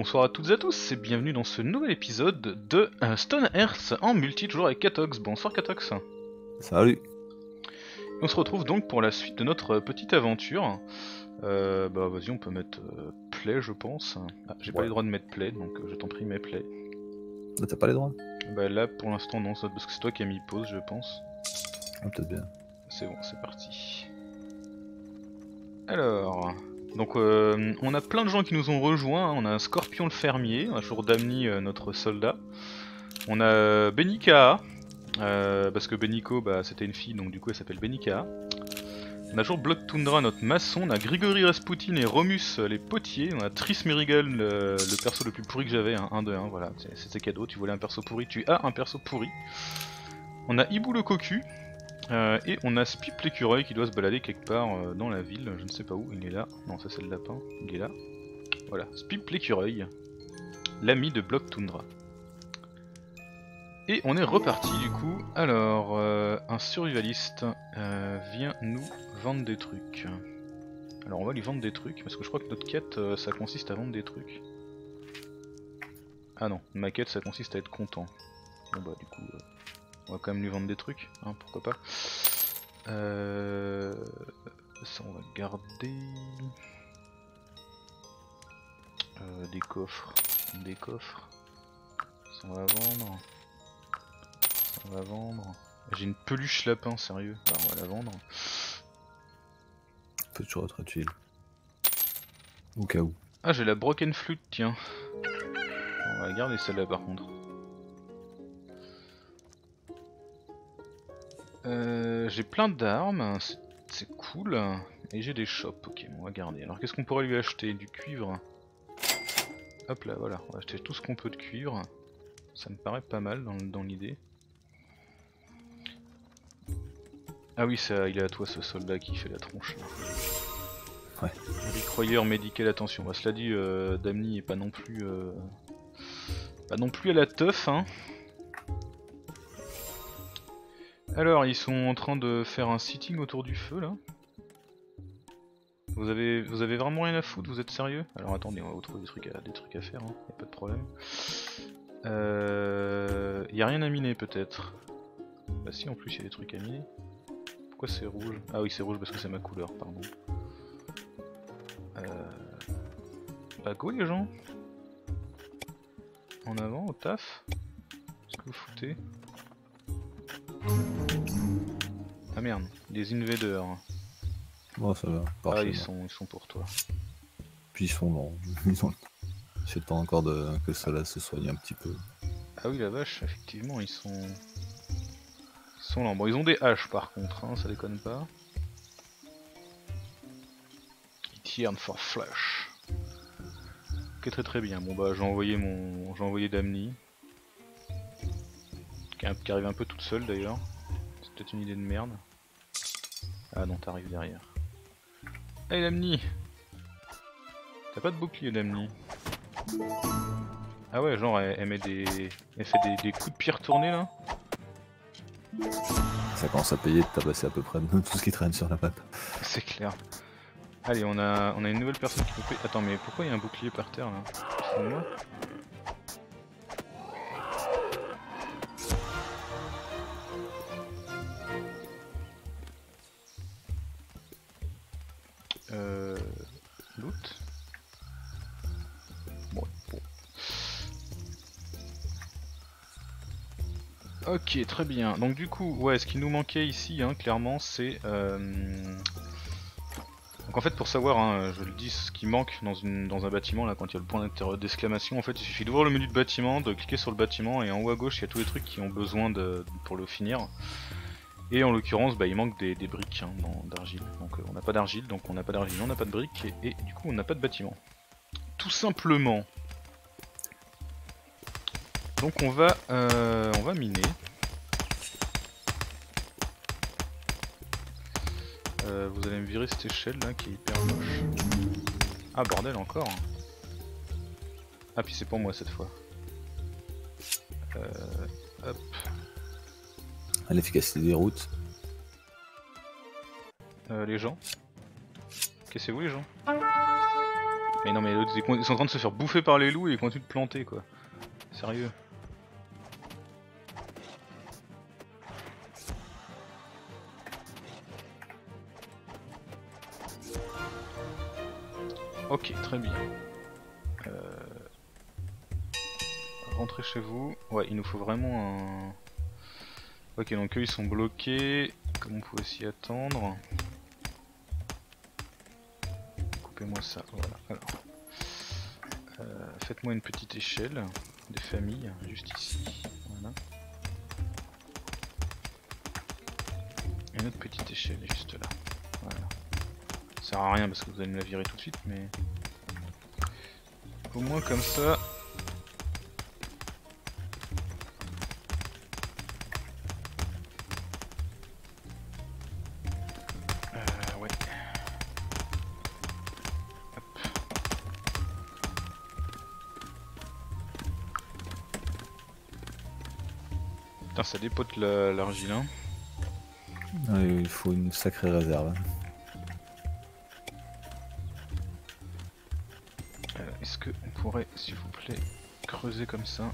bonsoir à toutes et à tous et bienvenue dans ce nouvel épisode de euh, Stone Earth en multi, toujours avec Katox. Bonsoir Katox. Salut. On se retrouve donc pour la suite de notre petite aventure. Euh, bah vas-y, on peut mettre euh, play, je pense. Ah, j'ai pas les droits de mettre play, donc euh, je t'en prie, mets play. Ah, T'as pas les droits? Bah là, pour l'instant, non, parce que c'est toi qui as mis pause, je pense. ah, Peut-être bien. C'est bon, c'est parti. Alors, donc euh, on a plein de gens qui nous ont rejoints. hein. On a Scorpion le fermier, a toujours Damni, euh, notre soldat. On a Benika, euh, parce que Beniko, bah, c'était une fille, donc du coup elle s'appelle Benika. On a toujours Blood Tundra, notre maçon. On a Grigory Rasputin et Romus, euh, les potiers. On a Tris Merigal, le, perso le plus pourri que j'avais, hein, 1 de 1, voilà, c'était cadeau. Tu voulais un perso pourri, tu as un perso pourri. On a Ibu le cocu, euh, et on a Spip l'écureuil qui doit se balader quelque part euh, dans la ville, je ne sais pas où, il est là. Non, ça c'est le lapin, il est là. Voilà, Spip l'écureuil, l'ami de Block Tundra. Et on est reparti du coup. Alors, euh, un survivaliste vient nous vendre des trucs. Alors on va lui vendre des trucs, parce que je crois que notre quête, ça consiste à vendre des trucs. Ah non, ma quête, ça consiste à être content. Bon bah du coup... on va quand même lui vendre des trucs, hein, pourquoi pas. Euh... Ça on va garder. Euh, des coffres. Des coffres. Ça on va vendre. Ça on va vendre. J'ai une peluche lapin, sérieux. Bah, on va la vendre. Peut toujours être utile. Au cas où. Ah j'ai la broken flute, tiens. On va garder celle-là par contre. Euh, j'ai plein d'armes, c'est- cool. Et j'ai des shops, ok, on va garder. Alors qu'est-ce qu'on pourrait lui acheter? Du cuivre. Hop là, voilà, on va acheter tout ce qu'on peut de cuivre. Ça me paraît pas mal dans, dans l'idée. Ah oui, ça, il est à toi ce soldat qui fait la tronche là. Ouais. Recroyeur médical, attention. Bah, cela dit, euh, Damni est pas non plus, euh, pas non plus à la teuf, hein. Alors, ils sont en train de faire un sitting autour du feu là. Vous avez, vraiment rien à foutre Vous êtes sérieux? Alors attendez, on va vous trouver des trucs à, faire, hein. y a pas de problème. Euh, y a rien à miner peut-être. Bah si, en plus y a des trucs à miner. Pourquoi c'est rouge? Ah oui, c'est rouge parce que c'est ma couleur, pardon. Euh... Bah go les gens En avant, au taf Qu'est-ce que vous foutez? Ah merde, des invaders. Bon, ça va. Ah ils sont, ils sont pour toi. Puis ils sont ont... J'ai le temps encore de... que cela se soigne un petit peu. Ah oui la vache, effectivement ils sont... Ils sont lents. Bon ils ont des haches par contre, hein, ça déconne pas. Yearn for flash. Ok très très bien. Bon bah j'ai envoyé mon. J'ai envoyé Damni. Qui, arrive un peu toute seule d'ailleurs. C'est peut-être une idée de merde. Ah non t'arrives derrière. Allez Damni T'as pas de bouclier Damni Ah ouais genre elle, elle met des. Elle fait des, des coups de pied retournés là Ça commence à payer de tabasser à peu près tout ce qui traîne sur la map. C'est clair. Allez, on a, on a une nouvelle personne qui peut. Attends, mais pourquoi il y a un bouclier par terre là? C'est moi Ok, très bien. Donc du coup, ouais, ce qui nous manquait ici, hein, clairement, c'est... euh, Donc en fait, pour savoir, hein, je le dis, ce qui manque dans, un bâtiment, là, quand il y a le point d'exclamation, en fait, il suffit d'ouvrir le menu de bâtiment, de cliquer sur le bâtiment, et en haut à gauche, il y a tous les trucs qui ont besoin de, pour le finir. Et en l'occurrence, bah, il manque des, briques hein, d'argile. Donc euh, on n'a pas d'argile, donc on n'a pas d'argile, on n'a pas de briques, et du coup, on n'a pas de bâtiment. Tout simplement. Donc on va, euh, on va miner. Euh, vous allez me virer cette échelle là qui est hyper moche. Ah bordel encore. Ah puis c'est pour moi cette fois. Euh, hop. À l'efficacité des routes. Euh, les gens. Cassez-vous les gens. Mais non mais l'autre, ils sont en train de se faire bouffer par les loups et ils continuent de planter quoi. Sérieux. Ok, très bien. Euh... Rentrez chez vous. Ouais, il nous faut vraiment un... Ok, donc eux ils sont bloqués, comme on pouvait s'y attendre? Coupez-moi ça, voilà. Alors, euh, faites-moi une petite échelle des familles, juste ici. Voilà. Une autre petite échelle, juste là. Sert à rien parce que vous allez me la virer tout de suite, mais... Au moins comme ça... Euh, ça dépote la- l'argile, hein. Ah, il faut une sacrée réserve. Euh, s'il vous plaît, creuser comme ça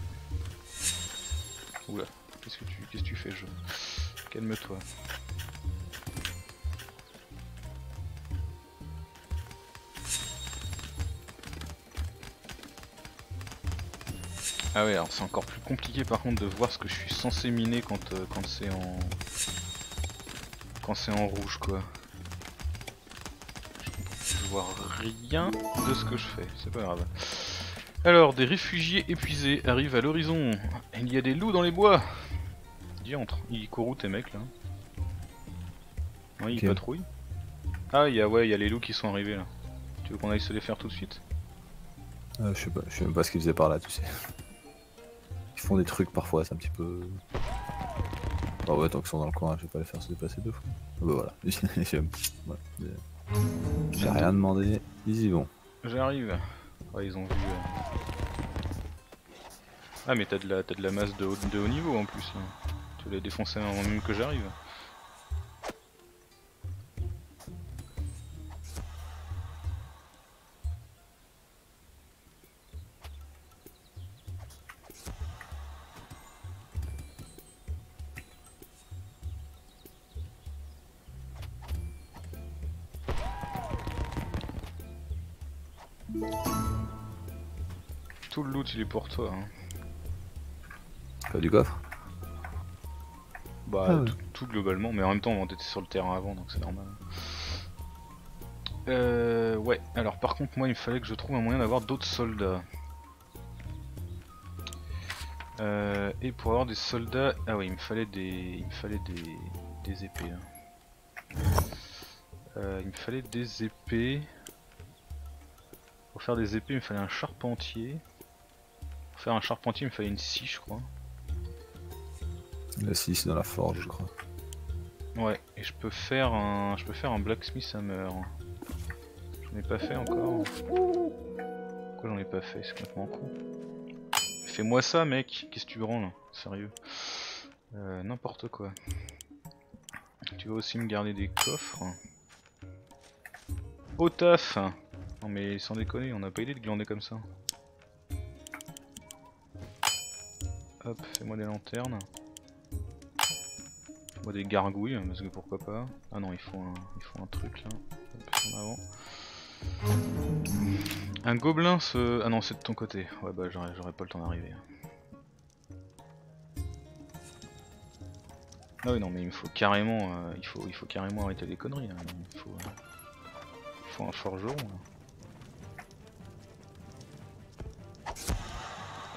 Oula, qu'est-ce que tu, qu'est-ce que tu fais, jeu Calme-toi. Ah ouais, alors c'est encore plus compliqué par contre de voir ce que je suis censé miner quand, euh, quand c'est en... Quand c'est en rouge quoi. Je vois rien de ce que je fais, c'est pas grave. Alors, des réfugiés épuisés arrivent à l'horizon. Il y a des loups dans les bois. Diantre, ils courent tes mecs là Oui, ils patrouillent. Ah, y a, ouais, il y a les loups qui sont arrivés là. Tu veux qu'on aille se les faire tout de suite? Euh, je sais pas, je sais même pas ce qu'ils faisaient par là, tu sais. Ils font des trucs parfois, c'est un petit peu. Ah ouais, tant qu'ils sont dans le coin, je vais pas les faire se déplacer deux fois. Ah bah voilà, J'aime- voilà. J'ai rien demandé, ils y vont. J'arrive. Ouais, ils ont vu. euh. Ah, mais t'as de la, de la masse de haut, de haut niveau en plus. Là. Tu l'as défoncé avant même que j'arrive. Il est pour toi. Hein. Pas du coffre? Bah, Ah ouais. tout, tout globalement, mais en même temps, on était sur le terrain avant, donc c'est normal. Euh, ouais, alors par contre, moi il me fallait que je trouve un moyen d'avoir d'autres soldats. Euh, et pour avoir des soldats. Ah oui, il me fallait des. Il me fallait des. des épées là. Euh, il me fallait des épées. Pour faire des épées, il me fallait un charpentier. Pour faire un charpentier, il me fallait une scie, je crois. La 6 dans la forge, je crois. Ouais, et je peux faire un, je peux faire un blacksmith hammer. J'en ai pas fait encore. Pourquoi j'en ai pas fait? C'est complètement con. Fais-moi ça, mec. Qu'est-ce que tu branles Sérieux. Euh, N'importe quoi. Tu vas aussi me garder des coffres. Au taf Non mais sans déconner, on n'a pas idée de glander comme ça. Hop, fais-moi des lanternes. Fais-moi des gargouilles, parce que pourquoi pas. Ah non, il faut un, il faut un truc là. Un gobelin se... Ah non, c'est de ton côté. Ouais bah j'aurais pas le temps d'arriver. Ah oui non mais il me faut carrément, euh, il faut, il faut carrément arrêter les conneries. là. Il faut, euh, il faut un forgeron. là.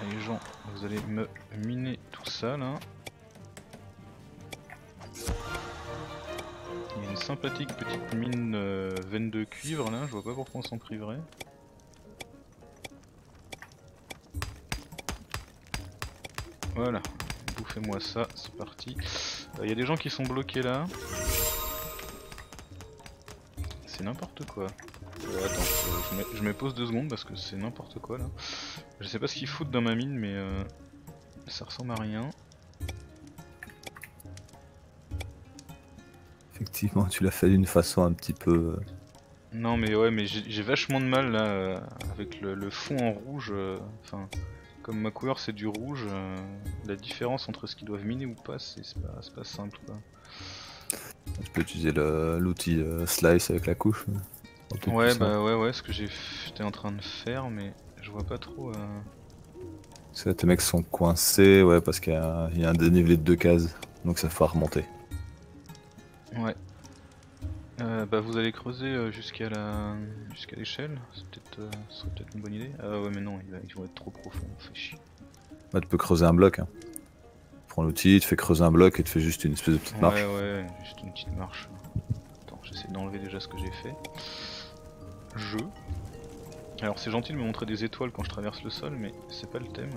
Allez gens, vous allez me miner tout ça là. Il y a une sympathique petite mine euh, veine de cuivre là, je vois pas pourquoi on s'en priverait. Voilà, bouffez-moi ça, c'est parti. Il y a des gens qui sont bloqués là. C'est n'importe quoi. Euh, attends, euh, je, me, je me pose deux secondes parce que c'est n'importe quoi là. Je sais pas ce qu'ils foutent dans ma mine mais euh, ça ressemble à rien. Effectivement, tu l'as fait d'une façon un petit peu. euh, Non mais ouais mais j'ai vachement de mal là euh, avec le, le fond en rouge. euh, Enfin, comme ma couleur c'est du rouge, euh, la différence entre ce qu'ils doivent miner ou pas, c'est pas, simple quoi. Tu peux utiliser l'outil slice avec la couche. peut-être Ouais bah ouais ouais ce que j'étais en train de faire mais je vois pas trop. euh, tes mecs sont coincés, ouais, parce qu'il y, a il y a un dénivelé de deux cases. Donc ça fera remonter. Ouais. Euh, bah vous allez creuser euh, jusqu'à la jusqu'à l'échelle, c'est peut-être euh, ce serait peut-être une bonne idée. Ah ouais mais non, ils, va- vont être trop profonds, fait chier. Bah, tu peux creuser un bloc. Hein. Prends l'outil, tu fais creuser un bloc et tu fais juste une espèce de petite marche. Ouais ouais, juste une petite marche. Attends, j'essaie d'enlever déjà ce que j'ai fait. Je. Alors c'est gentil de me montrer des étoiles quand je traverse le sol, mais c'est pas le thème.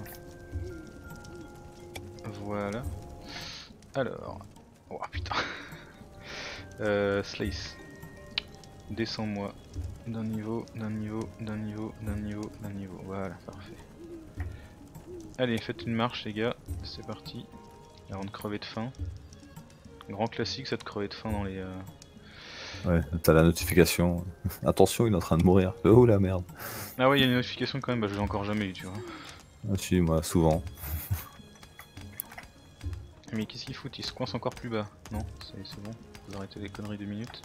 Voilà. Alors. Oh putain. euh, Slice. Descends-moi. D'un niveau, d'un niveau, d'un niveau, d'un niveau, d'un niveau. Voilà, parfait. Allez, faites une marche les gars, c'est parti. Avant de crever de faim. Grand classique, de crever de faim dans les... euh, Ouais, t'as la notification. Attention, il est en train de mourir. Oh la merde. Ah ouais, il y a une notification quand même, bah je l'ai encore jamais eu, tu vois. Ah, si, moi, souvent. Mais qu'est-ce qu'il fout Il se coince encore plus bas. Non, c'est c'est bon. Vous arrêtez les conneries deux minutes.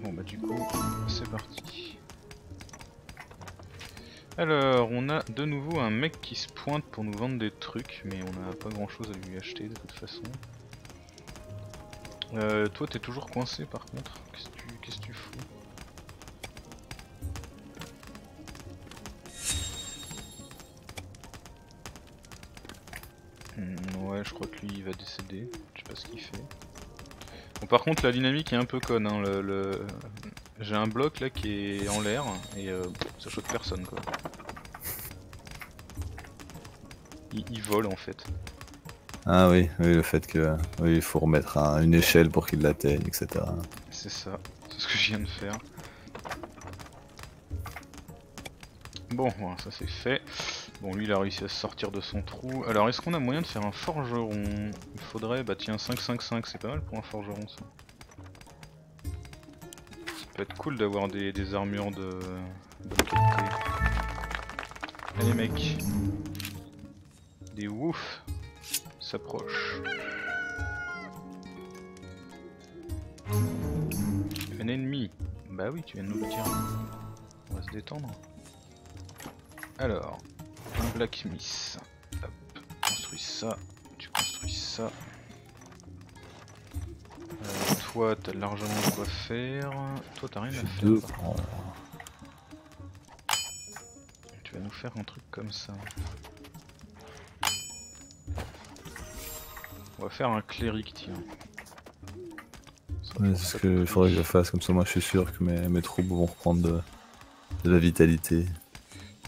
Bon bah du coup, c'est parti. Alors, on a de nouveau un mec qui se pointe pour nous vendre des trucs, mais on n'a pas grand chose à lui acheter de toute façon. Euh, toi t'es toujours coincé par contre, qu'est-ce que tu, qu'est-ce que tu fous Hmm, Ouais, je crois que lui il va décéder, je sais pas ce qu'il fait. Bon, par contre, la dynamique est un peu conne. Hein. Le, J'ai un bloc là qui est en l'air et euh, ça choque personne quoi. Il vole en fait. Ah oui, oui, le fait que oui, il faut remettre un- une échelle pour qu'il l'atteigne, etc. C'est ça, c'est ce que je viens de faire. Bon, voilà, ça c'est fait. Bon, lui il a réussi à sortir de son trou. Alors, est-ce qu'on a moyen de faire un forgeron? Il faudrait, bah tiens, 5-5-5, c'est pas mal pour un forgeron ça. Ça peut être cool d'avoir des, armures de qualité. Allez, mec. Des woufs Un ennemi Bah oui, tu viens de nous le dire. On va se détendre. Alors, un blacksmith. Hop, construis ça. Tu construis ça. Euh, toi, t'as largement de quoi faire. Toi, t'as rien à faire. deux. Tu vas nous faire un truc comme ça. On va faire un cléric, tiens. Ouais, c'est ce qu'il faudrait que je fasse, comme ça moi je suis sûr que mes, mes troupes vont reprendre de, de la vitalité.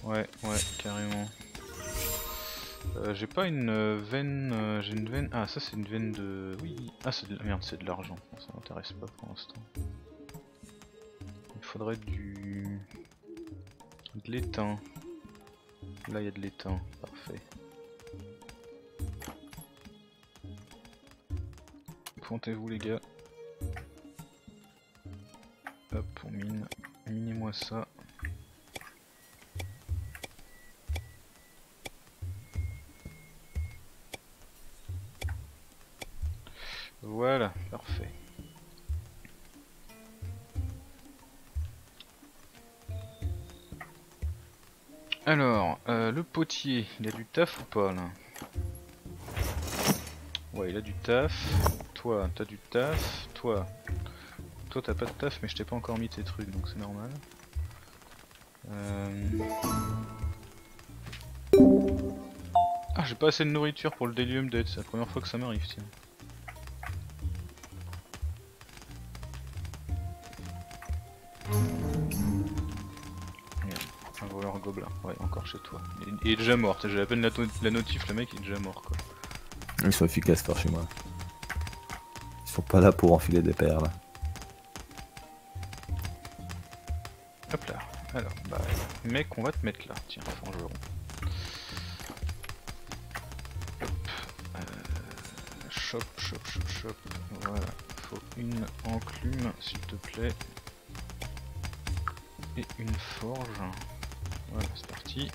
Ouais, ouais, carrément. Euh, j'ai pas une euh, veine. euh, j'ai une veine. Ah, ça c'est une veine de. Oui. Ah, c'est de la merde, c'est de l'argent. Ça m'intéresse pas pour l'instant. Il faudrait du. de l'étain. Là, il y a de l'étain. Parfait. Pointez-vous, les gars. Hop, on mine. Minez-moi ça. Voilà, parfait. Alors, euh, le potier, il a du taf ou pas là? Ouais, il a du taf. Toi, t'as du taf. Toi, toi t'as pas de taf, mais je t'ai pas encore mis tes trucs, donc c'est normal. Euh... Ah, j'ai pas assez de nourriture pour le délium d'aide, c'est la première fois que ça m'arrive, tiens. Un voleur gobelin, ouais, encore chez toi. Il, est déjà mort, j'ai à peine la, la notif, le mec il est déjà mort quoi. Ils sont efficaces par chez moi. Ils sont pas là pour enfiler des perles. Hop là, alors, bah, mec, on va te mettre là, tiens, forgeron. Hop, euh, shop, shop, shop, shop, voilà, faut une enclume, s'il te plaît. Et une forge. Voilà, c'est parti.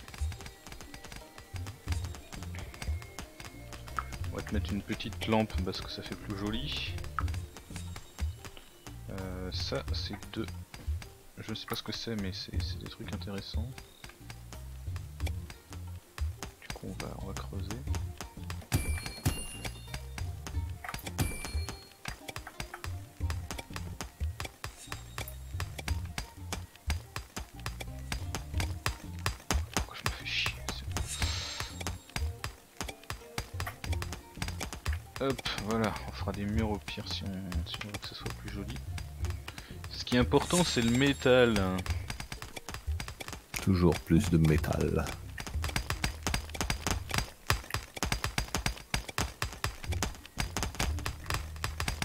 Va te mettre une petite lampe parce que ça fait plus joli. Euh, ça, c'est deux. Je sais pas ce que c'est, mais c'est des trucs intéressants. Du coup, on va, on va creuser. Des murs au pire si on, si on veut que ce soit plus joli. Ce qui est important, c'est le métal. Toujours plus de métal.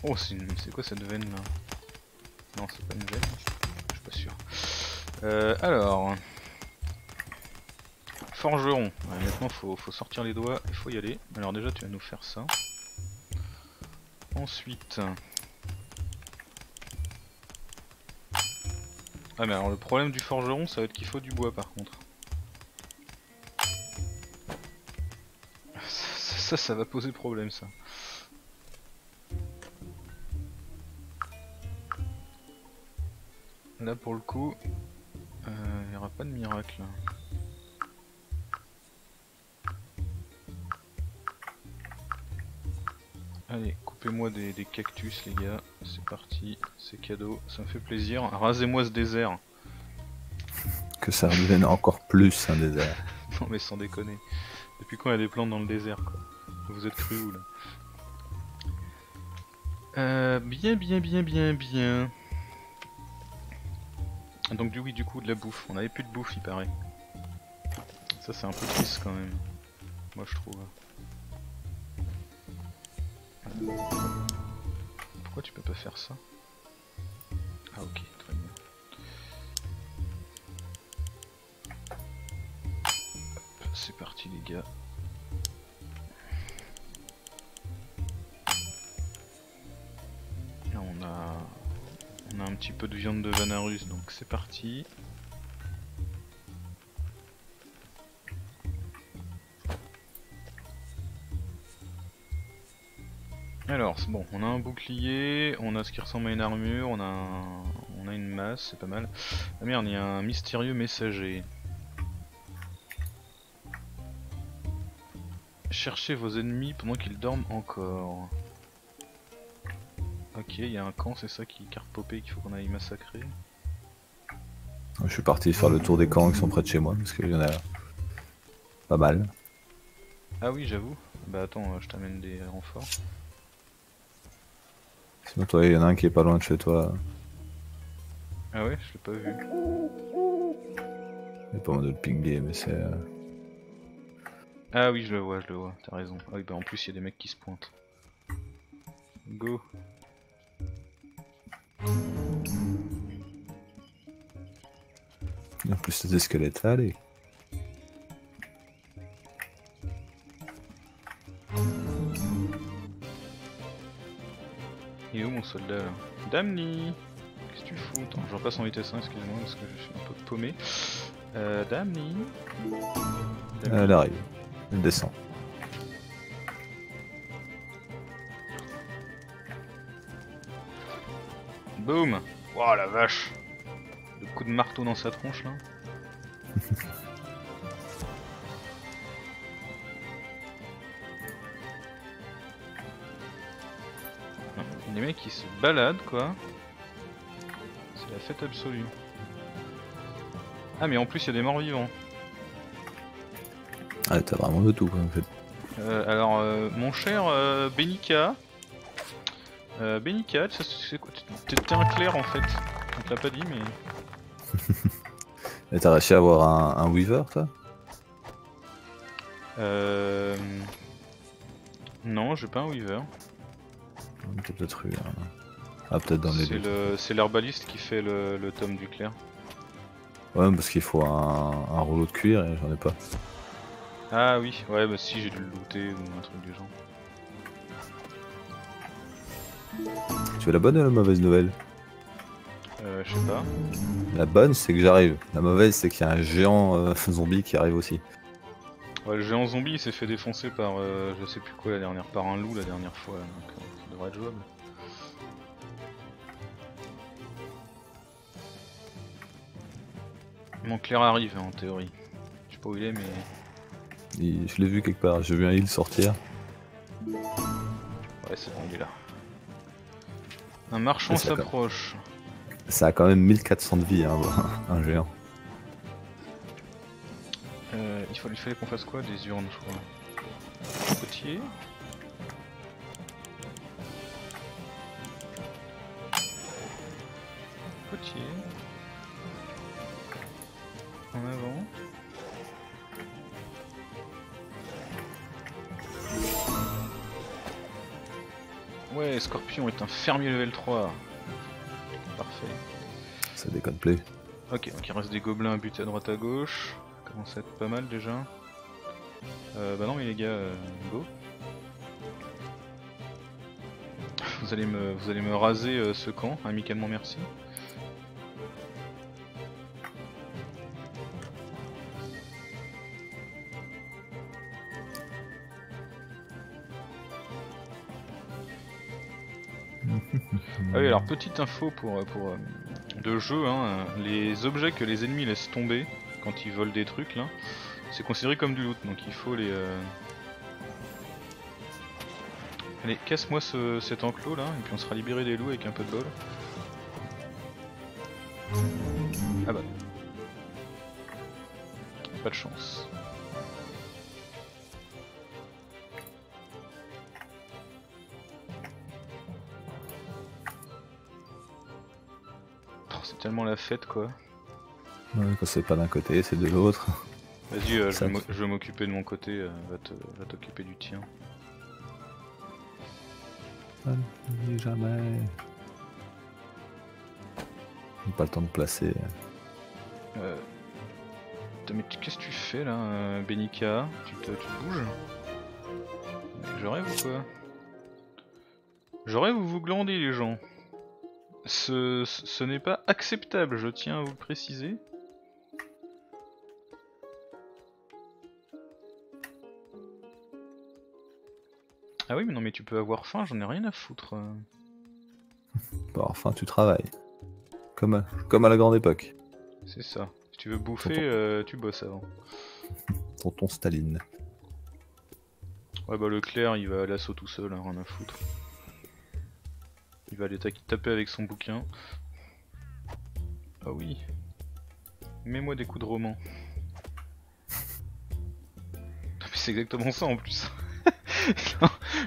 Oh, c'est une- quoi cette veine là? Non, c'est pas une veine, je suis pas sûr. Euh, alors. Forgeron. Ouais, maintenant, faut, faut sortir les doigts, il faut y aller. Alors, déjà, tu vas nous faire ça. Ensuite. Ah, mais alors, le problème du forgeron, ça va être qu'il faut du bois par contre. Ça, ça, va poser problème, ça. Là pour le coup, il n'y aura pas de miracle. Allez, coupez-moi des, des cactus les gars, c'est parti, c'est cadeau, ça me fait plaisir. Rasez-moi ce désert. Que ça devienne encore plus un désert. Non mais sans déconner. Depuis quand il y a des plantes dans le désert quoi Vous êtes cru où là euh, Bien, bien, bien, bien, bien. Donc du oui, du coup de la bouffe. On avait plus de bouffe il paraît. Ça c'est un peu triste quand même. Moi je trouve. Pourquoi tu peux pas faire ça Ah ok, très bien. C'est parti les gars. Là on a on a un petit peu de viande de Vanarus donc c'est parti. Bon, on a un bouclier, on a ce qui ressemble à une armure, on a un- on a une masse, c'est pas mal. Ah merde, il y a un mystérieux messager. Cherchez vos ennemis pendant qu'ils dorment encore. Ok, il y a un camp, c'est ça qui carte popé qu'il faut qu'on aille massacrer. Je suis parti faire le tour des camps qui sont près de chez moi parce qu'il y en a pas mal. Ah oui, j'avoue. Bah attends, euh, je t'amène des renforts. Sinon, toi, il y en a un qui est pas loin de chez toi. Ah ouais, je l'ai pas vu. Il pas mal de pinguer, mais c'est. euh, Ah oui, je le vois, je le vois, t'as raison. Ah oui, bah en plus, il y a des mecs qui se pointent. Go. En plus, des squelettes, allez. Damni Qu'est-ce que tu fous Attends, je repasse en vitesse 1, excusez-moi, parce que je suis un peu paumé. Euh, Damni Damni. Elle arrive. Elle descend. Boum Oh la vache Le coup de marteau dans sa tronche là. Les mecs ils se baladent quoi. C'est la fête absolue. Ah mais en plus il y a des morts vivants. Ah, t'as vraiment de tout, quoi, en fait. Euh, alors, euh, mon cher euh, Benika, euh, Benika, c'est quoi? T'es un clair en fait. On te l'a pas dit, mais. T'as réussi à avoir un, un Weaver, toi? Euh... Non, j'ai pas un Weaver. Peut-être eu un. Ah, peut-être dans les C'est deux. c'est l'herbaliste qui fait le, le tome du clair. Ouais, parce qu'il faut un, un rouleau de cuir et j'en ai pas. Ah oui, ouais, bah si j'ai dû le looter ou un truc du genre. Tu veux la bonne ou la mauvaise nouvelle? Euh, je sais pas. La bonne, c'est que j'arrive. La mauvaise, c'est qu'il y a un géant euh, zombie qui arrive aussi. Ouais, le géant zombie il s'est fait défoncer par euh, je sais plus quoi la dernière, par un loup la dernière fois, donc euh, ça devrait être jouable. Mon clair arrive hein, en théorie. Je sais pas où il est mais. Il- je l'ai vu quelque part. J'ai vu un heal sortir. Ouais c'est bon il est là. Un marchand s'approche. Ça a quand même 1400 de vie, hein, un géant. Euh, il, fallait qu'on fasse quoi Des urnes je crois. Potier. Potier. En avant. Ouais, Scorpion est un fermier level 3. Parfait. Ça déconne plus. Ok, donc il reste des gobelins à buter à droite à gauche. Commence à être pas mal déjà. Euh, bah non mais les gars, euh, go. Vous allez me, vous allez me raser euh, ce camp, amicalement merci. Ah oui, alors petite info pour, pour de jeu, hein, les objets que les ennemis laissent tomber quand ils volent des trucs là, c'est considéré comme du loot, donc il faut les. euh, Allez, casse-moi ce- cet enclos là, et puis on sera libéré des loups avec un peu de bol. Ah bah. Pas de chance. Oh, c'est tellement la fête quoi. Ouais, quand c'est pas d'un côté, c'est de l'autre. Vas-y, euh, je vais je m'occuper de mon côté, euh, va t'occuper du tien. jamais. Pas le temps de placer. Euh... Mais qu'est-ce que tu fais là, euh, Benika tu te, tu te bouges? Je rêve ou quoi? Je rêve ou vous glandez les gens Ce, ce, ce n'est pas acceptable, je tiens à vous le préciser. Ah oui, mais non, mais tu peux avoir faim, j'en ai rien à foutre. Bon, enfin, tu travailles. Comme à, comme à la grande époque. C'est ça. Si tu veux bouffer, Tonton. euh, tu bosses avant. Tonton Staline. Ouais bah Leclerc il va à l'assaut tout seul, hein, rien à foutre. Il va aller ta- taper avec son bouquin. Ah oui. Mets-moi des coups de roman. C'est exactement ça en plus.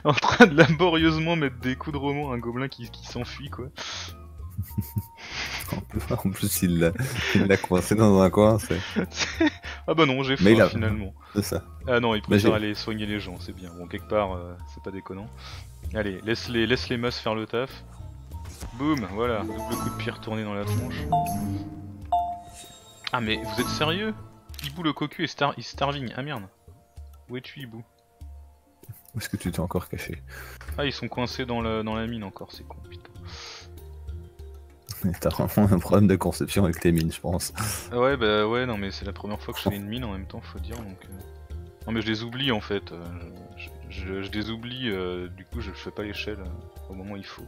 En train de laborieusement mettre des coups de roman à un gobelin qui, qui s'enfuit quoi. En plus, il l'a il l'a coincé dans un coin, c'est ah bah non, j'ai faim a- finalement. c'est ça. Ah non, il Bah, préfère aller soigner les gens, c'est bien. Bon, quelque part, euh, c'est pas déconnant. Allez, laisse les, laisse les masses faire le taf. Boum, voilà, double coup de pied retourné dans la tronche. Ah mais vous êtes sérieux? Hibou le cocu est, star est starving. Ah merde. Où es-tu Hibou? Où est-ce que tu t'es encore caché Ah ils sont coincés dans, la mine encore, c'est con, putain. T'as vraiment un problème de conception avec tes mines, je pense. Ah ouais bah ouais non mais c'est la première fois que je fais une mine en même temps faut dire donc... euh. Non mais je les oublie en fait, euh, je, je- je les oublie, euh, du coup je fais pas l'échelle euh, au moment où il faut.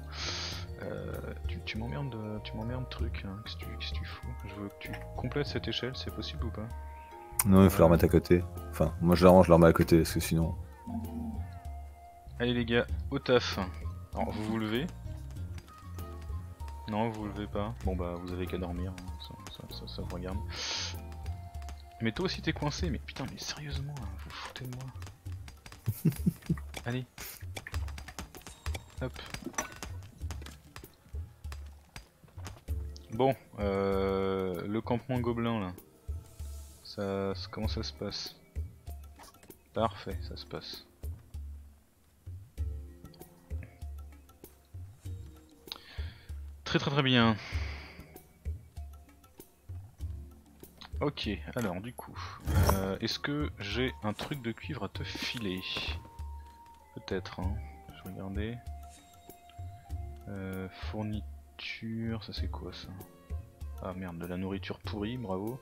Euh, tu tu m'emmerdes tu m'emmerdes truc, hein. qu'est-ce que tu, qu'est-ce que tu fous? Je veux que tu complètes cette échelle, c'est possible ou pas? Non, il faut la remettre à côté. Enfin, moi je la range, je la remets à côté, parce que sinon. Allez les gars, au taf. Alors vous vous levez? Non vous vous levez pas Bon bah vous avez qu'à dormir, hein. ça, vous regarde. Mais toi aussi t'es coincé, mais putain mais sérieusement, hein, vous foutez de moi. Allez. Hop. Bon, euh, le campement gobelin là. Ça- comment ça se passe? Parfait, ça se passe. Très très très bien. Ok, alors du coup, euh, est-ce que j'ai un truc de cuivre à te filer? Peut-être, hein. Je vais regarder. Euh, fourniture, ça c'est quoi ça? Ah merde, de la nourriture pourrie, bravo.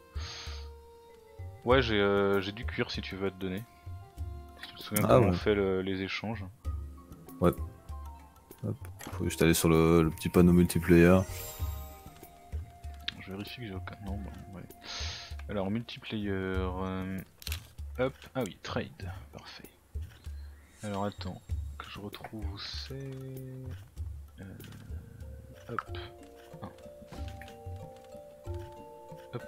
Ouais, j'ai euh, du cuir si tu veux te donner. Te souviens Ah comment on ouais. fait le- les échanges. Faut juste aller sur le, le petit panneau multiplayer. Je vérifie que j'ai aucun. Non, bon, ouais. Alors, multiplayer. euh, Hop, ah oui, trade, parfait. Alors attends, que je retrouve où c'est. Euh, Hop. Ah. Hop.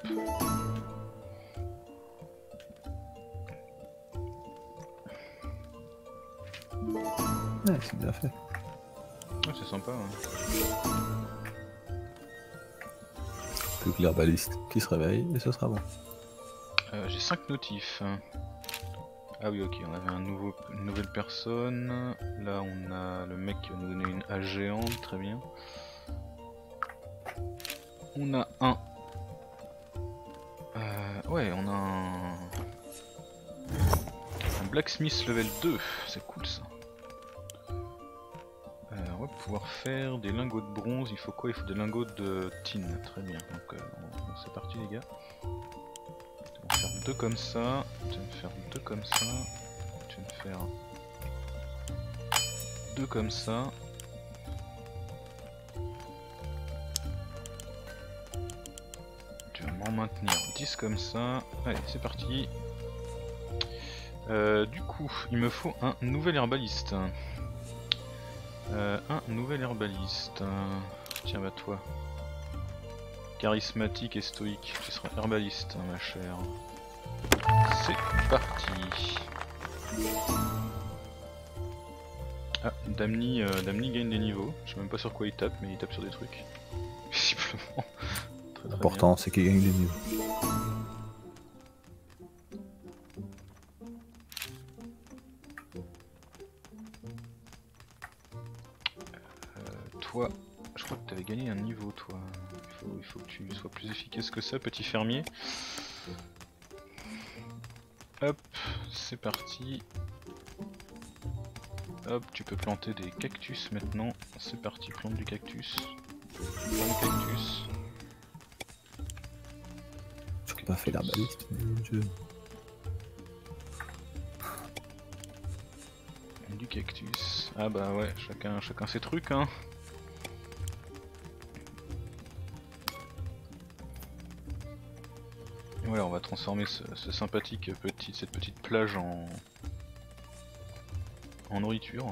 Ouais, c'est bien fait. Ah, c'est sympa. Ouais. Plus que l'herbaliste qui se réveille et ce sera bon. Euh, J'ai 5 notifs. Ah oui, ok, on avait un nouveau, une nouvelle personne. Là, on a le mec qui va nous donner une hache géante, très bien. On a un. Euh, ouais, on a un. Blacksmith level 2, c'est cool ça. Euh, on va pouvoir faire des lingots de bronze. Il faut quoi? Il faut des lingots de tin, très bien. Donc, euh, c'est parti, les gars. Tu vas me faire deux comme ça, tu vas me faire deux comme ça, tu vas me faire deux comme ça. Tu vas m'en maintenir 10 comme ça. Allez, c'est parti. Euh, du coup, il me faut un nouvel herbaliste. Euh, un nouvel herbaliste. Tiens, bah toi. Charismatique et stoïque, tu seras herbaliste, hein, ma chère. C'est parti. Ah, Damni, euh, Damni gagne des niveaux. Je sais même pas sur quoi il tape, mais il tape sur des trucs. Visiblement. L'important, c'est qu'il gagne des niveaux. Plus efficace que ça, petit fermier. Hop, c'est parti. Hop, tu peux planter des cactus maintenant. C'est parti, plante du cactus. Plante cactus. J'ai pas fait l'herbaliste, mais mon dieu. Du cactus. Ah bah ouais, chacun, chacun ses trucs hein. Voilà, on va transformer ce, sympathique petit, cette petite plage en en nourriture.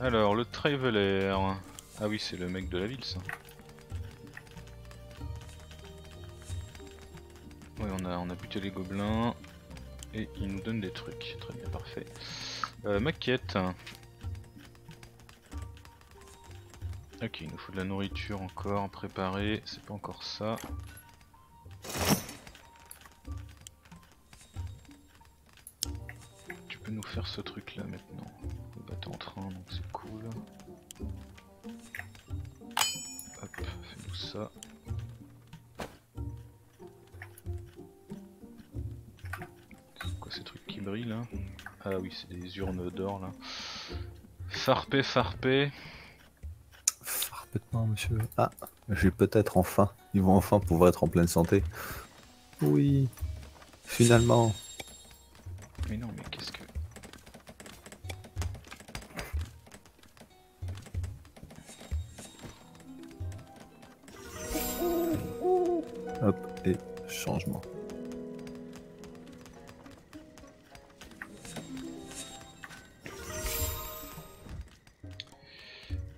Alors le Traveler. Ah oui, c'est le mec de la ville ça. Oui, on a, on a buté les gobelins et il nous donne des trucs. Très bien, parfait. Euh, maquette. Ok, il nous faut de la nourriture encore à préparer. C'est pas encore ça. Faire ce truc là maintenant. Le bateau en train, donc c'est cool. Hop, fais-nous ça. C'est quoi ces trucs qui brillent là? Ah oui, c'est des urnes d'or là. Farpé, farpé. Parfaitement, monsieur. Ah, j'ai peut-être enfin. Ils vont enfin pouvoir être en pleine santé. Oui. Finalement. Hop, et changement.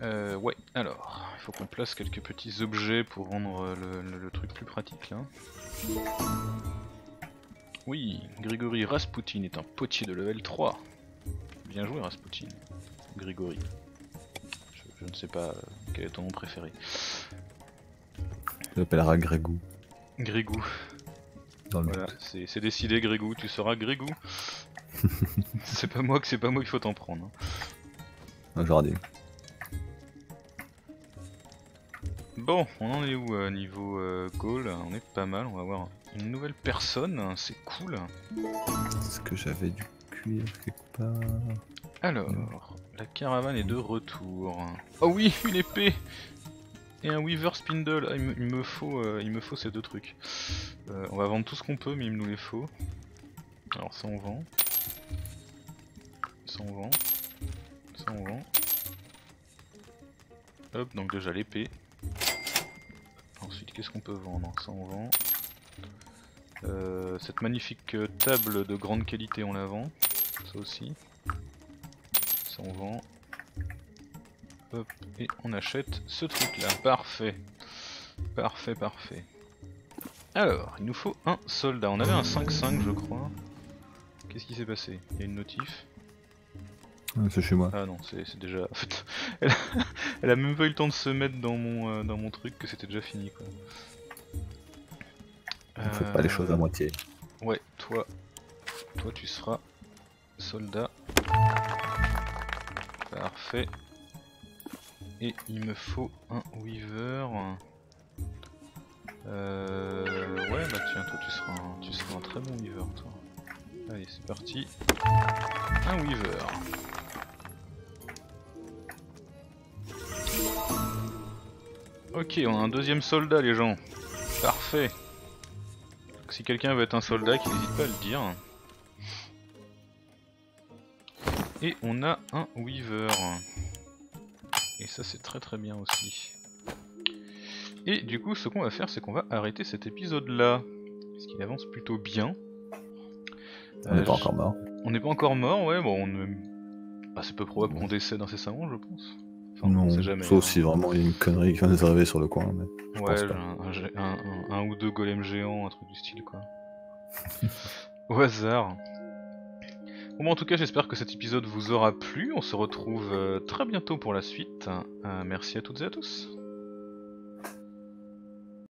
Euh, ouais, alors, il faut qu'on place quelques petits objets pour rendre le, le- le truc plus pratique là. Oui, Grigory Rasputin est un potier de level 3. Bien joué Rasputin. Grigory. Je, je ne sais pas euh, quel est ton nom préféré. Je l'appellera Grégou Grigou. dans le Voilà, c'est décidé Grigou, tu seras Grigou. c'est pas moi que c'est pas moi qu'il faut t'en prendre. hein. Un jardin. Bon, on en est où euh, niveau euh, goal On est pas mal, on va avoir une nouvelle personne, c'est cool. Est-ce que j'avais du fuir quelque part? Alors, la caravane est de retour. Oh oui, une épée Et un Weaver Spindle. Ah, il, me, faut, euh, il me faut ces deux trucs. Euh, on va vendre tout ce qu'on peut, mais il nous les faut. Alors ça on vend. Ça on vend. Ça on vend. Hop, donc déjà l'épée. Ensuite, qu'est-ce qu'on peut vendre? Ça on vend. Euh, cette magnifique table de grande qualité, on la vend. Ça aussi. Ça on vend. Hop, et on achète ce truc là. Parfait. Parfait, parfait. Alors, il nous faut un soldat. On avait un 5-5 je crois. Qu'est-ce qui s'est passé? Il y a une notif. Ah, C'est chez moi. Ah non, c'est déjà. En fait, elle, a... elle a même pas eu le temps de se mettre dans mon, euh, dans mon truc que c'était déjà fini quoi. Faites pas les choses à Euh, moitié. Ouais, toi, toi tu seras soldat. Parfait. Et il me faut un Weaver. Euh, ouais, bah tiens, toi tu seras un, tu seras un très bon Weaver, toi. Allez, c'est parti. Un Weaver. Ok, on a un deuxième soldat, les gens. Parfait. Donc, si quelqu'un veut être un soldat, qu'il n'hésite pas à le dire. Et on a un Weaver. Ça c'est très très bien aussi. Et du coup ce qu'on va faire c'est qu'on va arrêter cet épisode là. Parce qu'il avance plutôt bien. On n'est Euh, pas encore mort. On n'est pas encore mort, ouais, bon on bah, c'est peu probable qu'on décède incessamment je pense. Enfin, non, on sait jamais. sauf hein. si vraiment il y a une connerie qui vient de arriver sur le coin. Mais... Ouais, pense pas. un, un gé- un- un- un ou deux golems géants, un truc du style quoi. Au hasard. Bon, en tout cas, j'espère que cet épisode vous aura plu. On se retrouve euh, très bientôt pour la suite. Euh, merci à toutes et à tous.